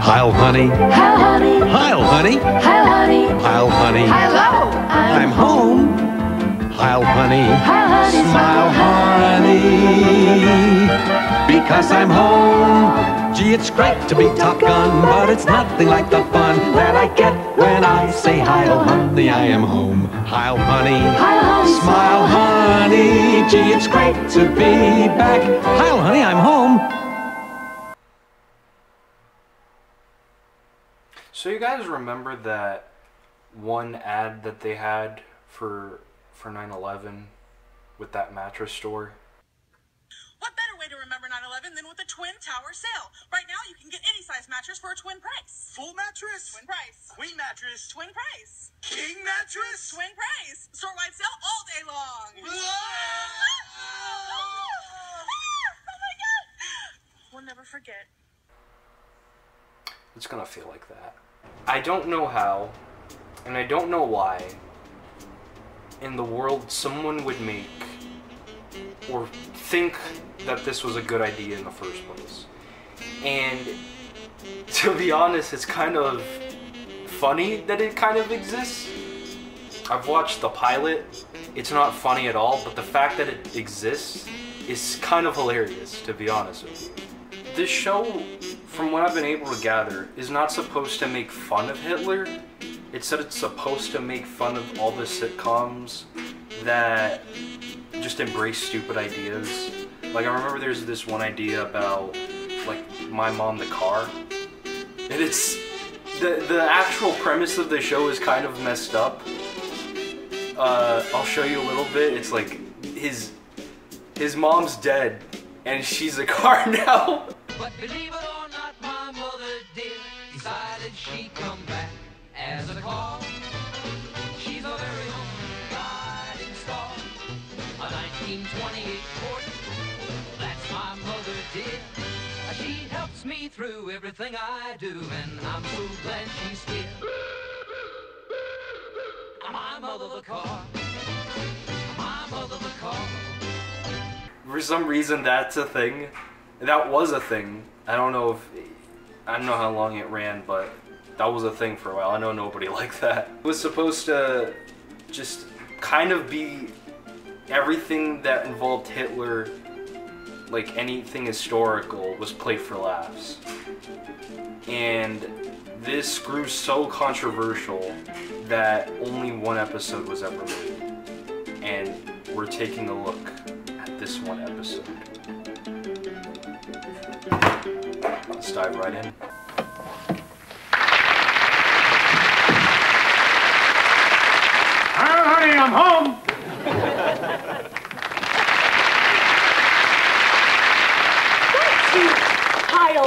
Heil, honey. Heil, honey. Heil, honey. Heil, honey. Heil, honey. Hello. I'm home. Heil, honey. Heil, honey. Smile, honey. Because I'm home. Gee, it's great to be Top Gun, but it's nothing like the fun that I get when I say Heil, oh, honey. I am home. Heil, honey. Heil, honey. Smile, honey. Gee, it's great to be back. Heil, honey. I'm home. So you guys remember that one ad that they had for for 9/11 with that mattress store? What better way to remember 9/11 than with a twin tower sale? Right now, you can get any size mattress for a twin price. Full mattress? Twin price. Queen mattress? Twin price. King mattress? Twin price. Store-wide sale all day long. oh my god! We'll never forget. It's gonna feel like that. I don't know how, and I don't know why, in the world someone would make or think that this was a good idea in the first place. And to be honest, it's kind of funny that it kind of exists. I've watched the pilot. It's not funny at all, but the fact that it exists is kind of hilarious, to be honest with you. This show, from what I've been able to gather, is not supposed to make fun of Hitler. It said it's supposed to make fun of all the sitcoms that just embrace stupid ideas. Like I remember there's this one idea about like my mom the car. And it's the the actual premise of the show is kind of messed up. Uh, I'll show you a little bit. It's like his his mom's dead and she's a car now. Through everything I do, and I'm so glad she's here. My mother the car, my mother the car. For some reason, that's a thing. That was a thing. I don't know if I don't know how long it ran, but that was a thing for a while. I know nobody liked that. It was supposed to just kind of be everything that involved Hitler, like anything historical, was played for laughs. And this grew so controversial that only one episode was ever made. And we're taking a look at this one episode. Let's dive right in. Well, honey, I'm home.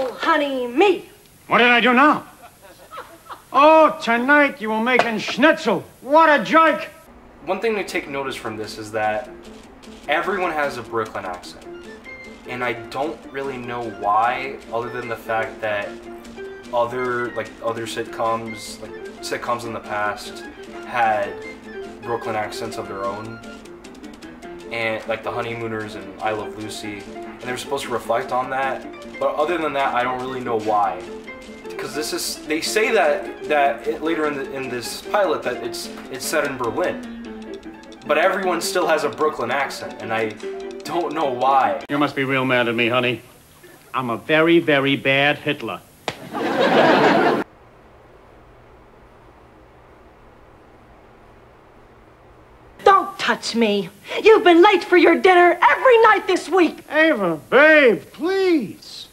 Heil, honey, me. What did I do now? Oh, tonight you were making schnitzel. What a joke. One thing to take notice from this is that everyone has a Brooklyn accent. And I don't really know why, other than the fact that other like other sitcoms, like sitcoms in the past, had Brooklyn accents of their own. And like the Honeymooners and I Love Lucy. And they were supposed to reflect on that. But other than that, I don't really know why. Because this is they say that that it, later in the, in this pilot that it's it's set in Berlin. But everyone still has a Brooklyn accent, and I don't know why. You must be real mad at me, honey. I'm a very, very bad Hitler. Don't touch me. You've been late for your dinner every night this week. Eva, babe, please.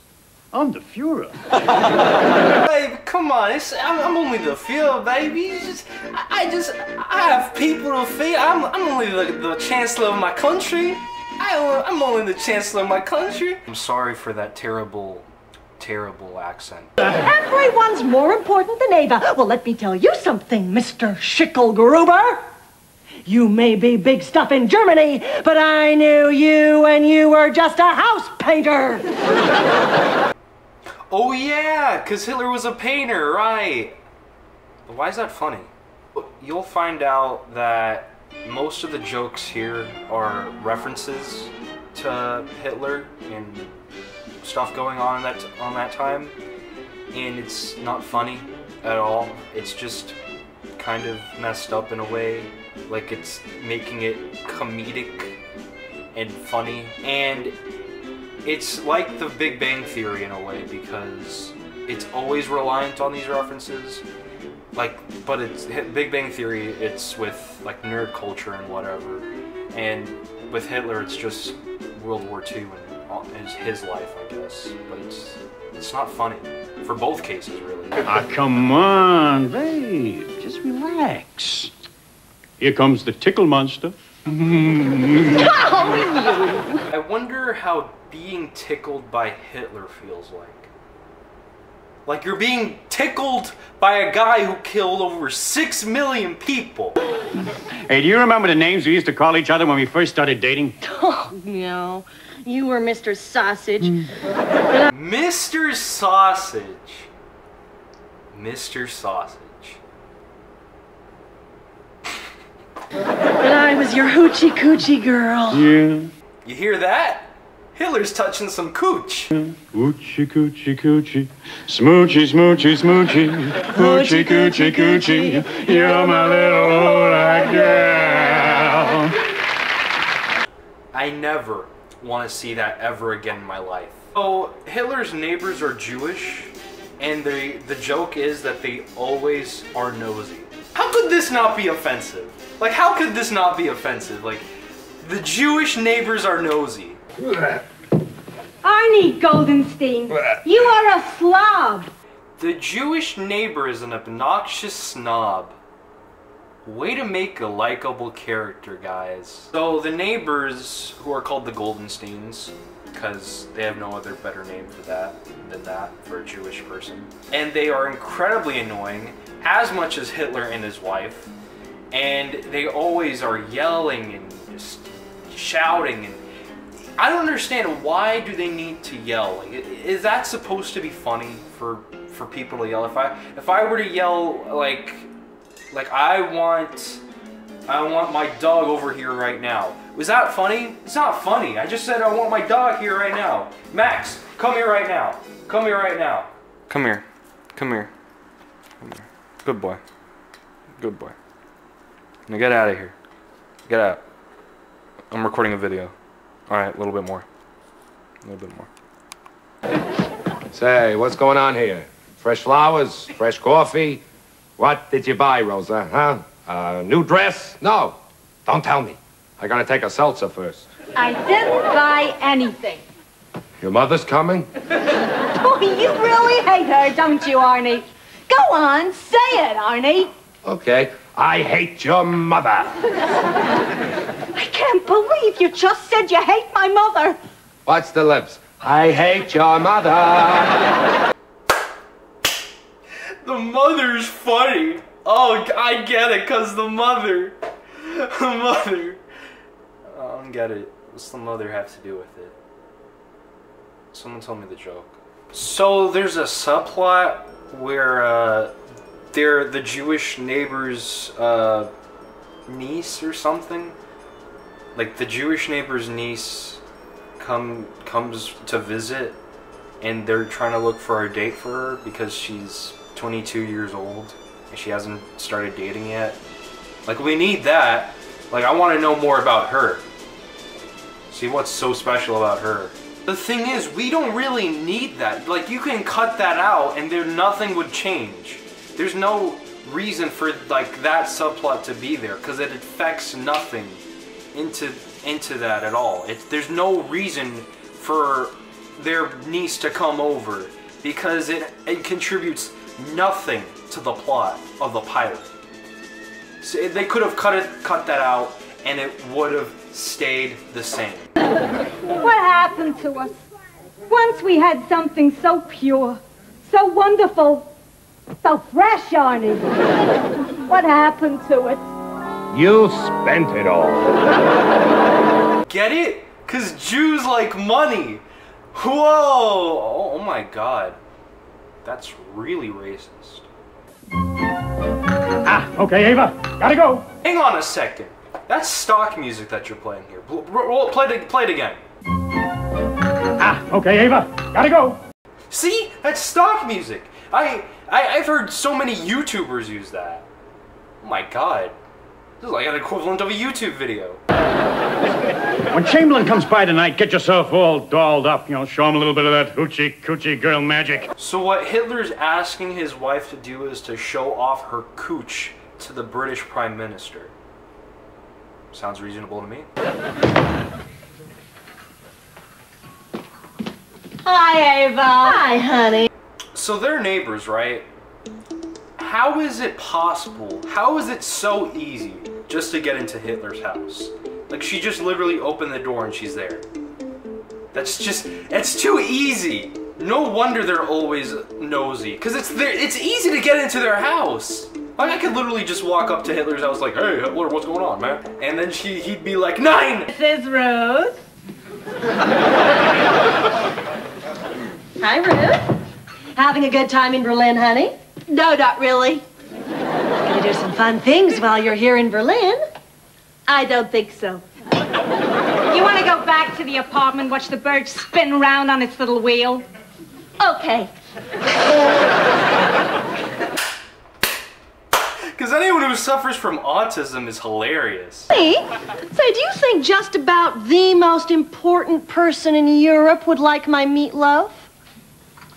I'm the Fuhrer. Babe, come on, it's, I'm, I'm only the Fuhrer, baby. Just, I, I just, I have people to feed. I'm, I'm only the, the chancellor of my country. I, I'm only the chancellor of my country. I'm sorry for that terrible, terrible accent. Everyone's more important than Eva. Well, let me tell you something, Mr. Schicklgruber. You may be big stuff in Germany, but I knew you when you were just a house painter. Oh yeah, because Hitler was a painter, right? But why is that funny? You'll find out that most of the jokes here are references to Hitler and stuff going on that on that time. and it's not funny at all. It's just kind of messed up in a way, like it's making it comedic and funny, and it's like the Big Bang Theory in a way because it's always reliant on these references. Like, but it's Big Bang Theory. It's with like nerd culture and whatever, and with Hitler, it's just World War II and his, his life, I guess. But it's it's not funny for both cases, really. Ah, come on, babe. Just relax. Here comes the tickle monster. I wonder how being tickled by Hitler feels like. Like you're being tickled by a guy who killed over six million people. Hey, do you remember the names we used to call each other when we first started dating? Oh, no. You were Mr. Sausage. Mr. Sausage. Mr. Sausage. And I was your hoochie coochie girl. Yeah. You hear that? Hitler's touching some cooch. Oochie coochie coochie, smoochy smoochy smoochy, hoochie coochie coochie, you're my little black girl. I never want to see that ever again in my life. So Hitler's neighbors are Jewish, and they the joke is that they always are nosy. How could this not be offensive? Like how could this not be offensive? Like the Jewish neighbors are nosy. Arny Goldenstein, you are a slob. The Jewish neighbor is an obnoxious snob. Way to make a likable character, guys. So the neighbors, who are called the Goldensteins, because they have no other better name for that than that for a Jewish person, and they are incredibly annoying, as much as Hitler and his wife, and they always are yelling and just shouting and I don't understand why do they need to yell? Like, is that supposed to be funny for for people to yell? If I if I were to yell like like I want I want my dog over here right now. Was that funny? It's not funny. I just said I want my dog here right now. Max, come here right now. Come here right now. Come here. Come here. Come here. Good boy. Good boy. Now get out of here. Get out. I'm recording a video. All right, a little bit more. A little bit more. Say, what's going on here? Fresh flowers? Fresh coffee? What did you buy, Rosa, huh? A new dress? No. Don't tell me. I gotta take a seltzer first. I didn't buy anything. Your mother's coming? Oh, you really hate her, don't you, Arny? Go on, say it, Arny. Okay. I hate your mother. I can't believe you just said you hate my mother. Watch the lips? I hate your mother. The mother's funny. Oh, I get it, cause the mother, the mother. I don't get it. What's the mother have to do with it? Someone told me the joke. So there's a subplot where uh, they're the Jewish neighbor's uh, niece or something. Like the Jewish neighbor's niece come comes to visit, and they're trying to look for a date for her because she's 22 years old she hasn't started dating yet. Like we need that. Like I want to know more about her. See what's so special about her. The thing is, we don't really need that. Like you can cut that out and there nothing would change. There's no reason for like that subplot to be there because it affects nothing into into that at all. It, there's no reason for their niece to come over because it, it contributes nothing to the plot of the pilot. So they could have cut it, cut that out, and it would have stayed the same. What happened to us? Once we had something so pure, so wonderful, so fresh, Arny. What happened to it? You spent it all. Get it? Cause Jews like money. Whoa! Oh, oh my God, that's really racist. Ah, okay, Eva, gotta go. Hang on a second. That's stock music that you're playing here. Roll- Play it, play it again. Ah, okay, Eva, gotta go. See? That's stock music. I, I I've heard so many YouTubers use that. Oh my god. This is like an equivalent of a YouTube video. When Chamberlain comes by tonight, get yourself all dolled up. You know, show him a little bit of that hoochie coochie girl magic. So what Hitler's asking his wife to do is to show off her cooch to the British Prime Minister. Sounds reasonable to me. Hi, Eva. Hi, honey. So they're neighbors, right? How is it possible? How is it so easy just to get into Hitler's house? Like she just literally opened the door and she's there. That's just it's too easy. No wonder they're always nosy cuz it's there it's easy to get into their house. Like I could literally just walk up to Hitler's house like, "Hey, Hitler, what's going on, man?" And then she he'd be like, "9." This is Ruth. Hi, Ruth. Having a good time in Berlin, honey? No, not really. Gonna do some fun things while you're here in Berlin. I don't think so. You want to go back to the apartment, watch the bird spin round on its little wheel? Okay. Cuz anyone who suffers from autism is hilarious. Hey, say, do you think just about the most important person in Europe would like my meatloaf?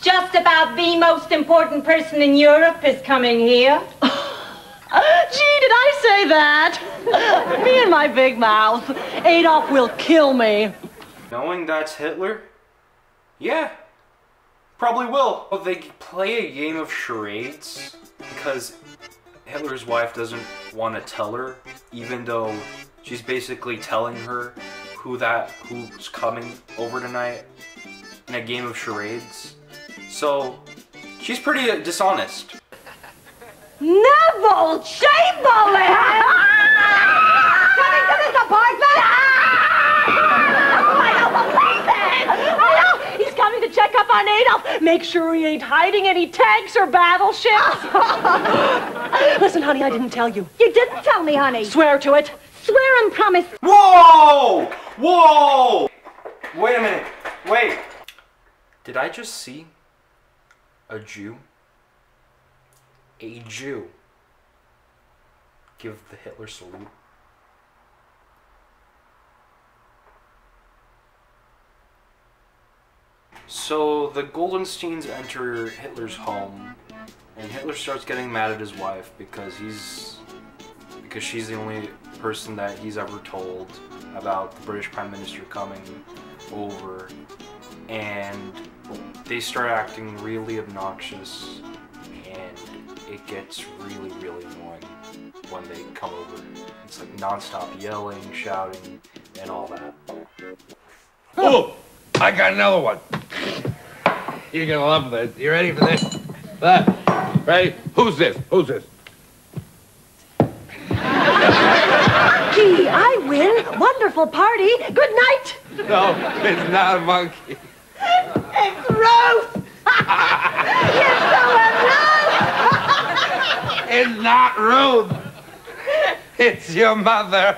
Just about the most important person in Europe is coming here. Gee, did I say that? me and my big mouth. Adolf will kill me. Knowing that's Hitler? Yeah, probably will. Oh, they play a game of charades because Hitler's wife doesn't want to tell her, even though she's basically telling her who that who's coming over tonight in a game of charades. So she's pretty dishonest. Neville Chamberlain! Coming to this apartment! I don't believe it! I know! He's coming to check up on Adolf. Make sure he ain't hiding any tanks or battleships. Listen, honey, I didn't tell you. You didn't tell me, honey. Swear to it. Swear and promise. Whoa! Whoa! Wait a minute. Wait. Did I just see a Jew? A Jew. Give the Hitler salute. So the Goldensteins enter Hitler's home, and Hitler starts getting mad at his wife because he's because she's the only person that he's ever told about the British Prime Minister coming over, and they start acting really obnoxious, it gets really, really annoying when they come over. It's like nonstop yelling, shouting, and all that. Oh, I got another one. You're gonna love this. You ready for this? That. Ready? Who's this? Who's this? Gee, I win. Wonderful party. Good night. No, it's not a monkey. It's Ruth. You're so alone. It's not rude. It's your mother.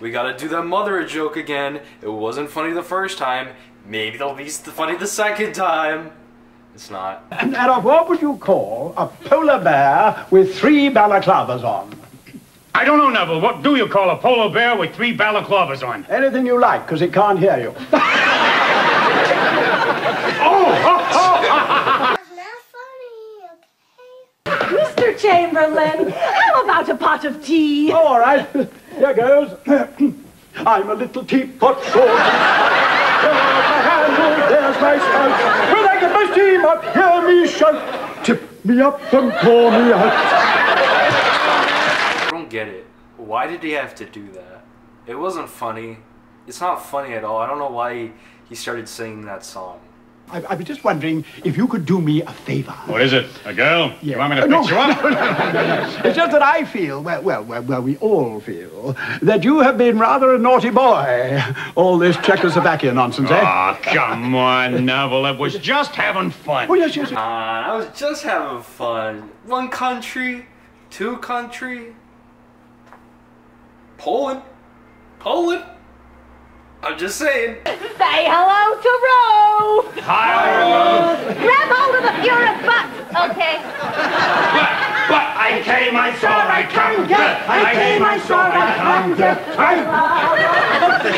We gotta do that mother a joke again. It wasn't funny the first time. Maybe it'll be funny the second time. It's not. Now, what would you call a polar bear with three balaclavas on? I don't know, Neville. What do you call a polar bear with three balaclavas on? Anything you like, because it can't hear you. Mr. Chamberlain, how about a pot of tea? Oh, all right. Here goes. I'm a little teapot short. There's my handle, there's my spout. When I get my steam up, hear me shout. Tip me up and pour me out. I don't get it. Why did he have to do that? It wasn't funny. It's not funny at all. I don't know why he, he started singing that song. I, I was just wondering if you could do me a favor. What is it? A girl? You want me to Uh, no, fix you up? no, no, no, no. It's just that I feel, well, well, well, well, we all feel, that you have been rather a naughty boy. All this Czechoslovakia nonsense, eh? Oh, come on, Neville. It was just having fun. Oh, yes, yes, yes. Uh, I was just having fun. One country, two country. Poland. Poland. I'm just saying. Say hello to Rose. Hi, Ro. Rebel of the Furious Butt. Okay. But I came, I saw, I conquered. I came, I saw, I conquered.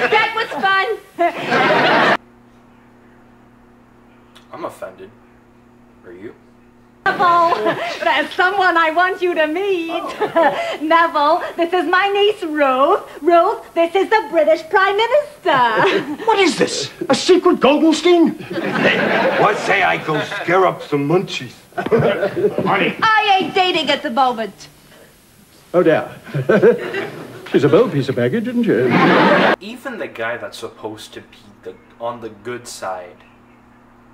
That was fun. I'm offended. Are you? Neville, there's someone I want you to meet. Neville, this is my niece Ruth. Ruth, this is the British Prime Minister. What is this? A secret Goldenstein? What say I go scare up some munchies? Honey, I ain't dating at the moment. Oh, dear. She's a bold piece of baggage, isn't she? Even the guy that's supposed to be the on the good side,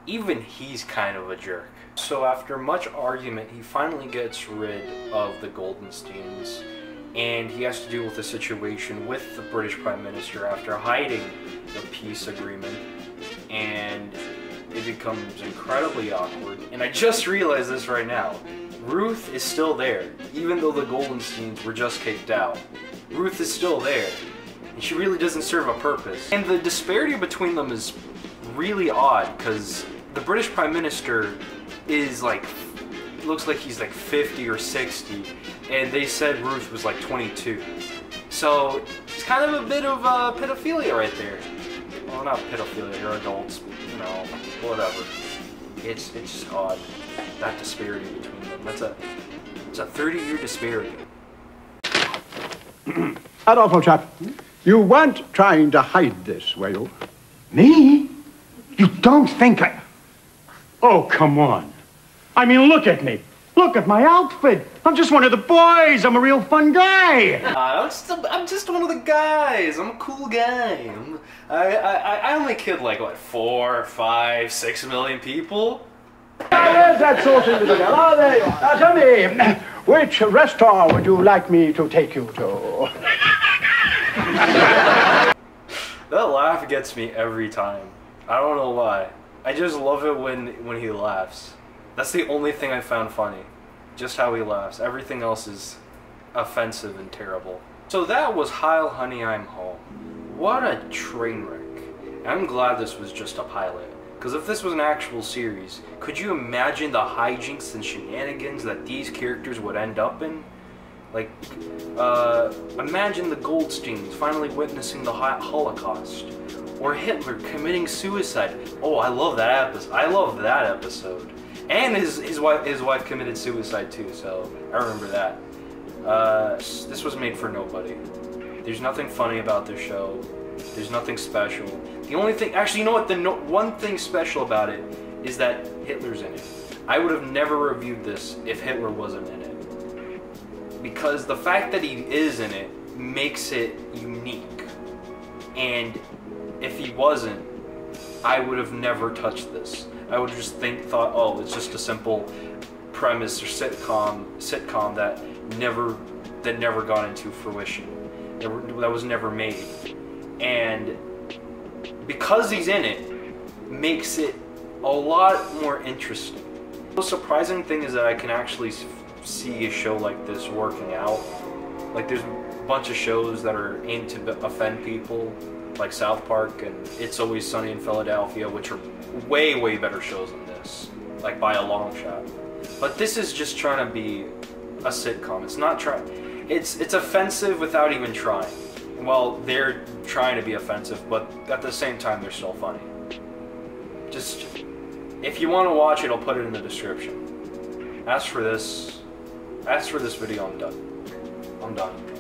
even he's kind of a jerk. So after much argument, he finally gets rid of the Goldensteins, and he has to deal with the situation with the British Prime Minister after hiding the peace agreement, and it becomes incredibly awkward. And I just realized this right now. Ruth is still there, even though the Goldensteins were just kicked out. Ruth is still there, and she really doesn't serve a purpose. And the disparity between them is really odd, because the British Prime Minister is like, looks like he's like 50 or 60, and they said Ruth was like 22. So it's kind of a bit of uh, pedophilia right there. Well, not pedophilia, they're adults, you know, whatever. It's it's just odd that disparity between them. That's a it's a 30 year disparity. Adolf, old chap, you weren't trying to hide this, were you? Me? You don't think I... oh, come on. I mean, look at me. Look at my outfit. I'm just one of the boys. I'm a real fun guy. Uh, I'm, just a, I'm just one of the guys. I'm a cool guy. I'm, I, I, I only kid like, what, four, five, six million people? Ah, there's that saucy little girl. Oh, there you are. Now, tell me, which restaurant would you like me to take you to? That laugh gets me every time. I don't know why. I just love it when when he laughs. That's the only thing I found funny. Just how he laughs. Everything else is offensive and terrible. So that was Heil Honey I'm Home. What a train wreck. I'm glad this was just a pilot. Because if this was an actual series, could you imagine the hijinks and shenanigans that these characters would end up in? Like, uh, imagine the Goldsteins finally witnessing the Holocaust, or Hitler committing suicide. Oh, I love that episode. I love that episode. And his his wife his wife committed suicide too. So I remember that. Uh, this was made for nobody. There's nothing funny about this show. There's nothing special. The only thing, actually, you know what? The no, one thing special about it is that Hitler's in it. I would have never reviewed this if Hitler wasn't in it because the fact that he is in it makes it unique. And if he wasn't, I would have never touched this. I would just think thought, oh, it's just a simple premise or sitcom sitcom that never that never got into fruition. That, was never made. And because he's in it, makes it a lot more interesting. The surprising thing is that I can actually see a show like this working out. Like there's a bunch of shows that are aimed to offend people, like South Park and It's Always Sunny in Philadelphia, which are way way better shows than this, like by a long shot. But this is just trying to be a sitcom. It's not trying. It's it's offensive without even trying. Well, they're trying to be offensive, but at the same time they're still funny. Just if you want to watch it, I'll put it in the description. As for this, as for this video, I'm done. I'm done.